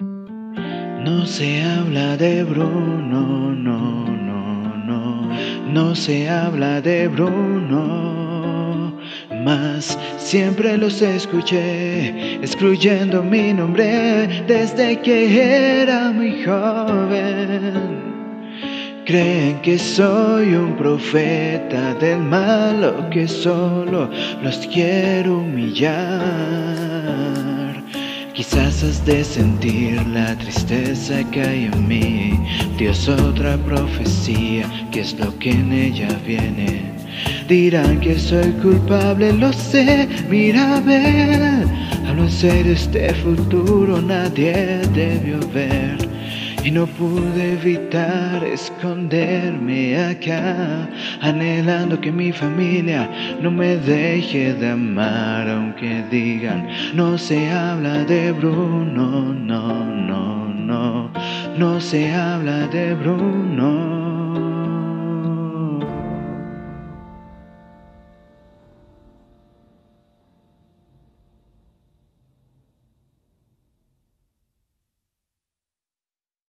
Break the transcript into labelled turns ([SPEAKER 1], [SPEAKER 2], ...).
[SPEAKER 1] No se habla de Bruno, no, no, no. No se habla de Bruno. Mas siempre los escuché, excluyendo mi nombre desde que era muy joven. Creen que soy un profeta del mal o que solo los quiero humillar. Quizás has de sentir la tristeza que hay en mí. Dios, otra profecía, que es lo que en ella viene? Dirán que soy culpable, lo sé, mira a ver. Hablo en serio, este futuro nadie debió ver. Y no pude evitar esconderme acá, anhelando que mi familia no me deje de amar, aunque digan, no se habla de Bruno, no, no, no, no se habla de Bruno.